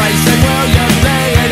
They said, well, you're playing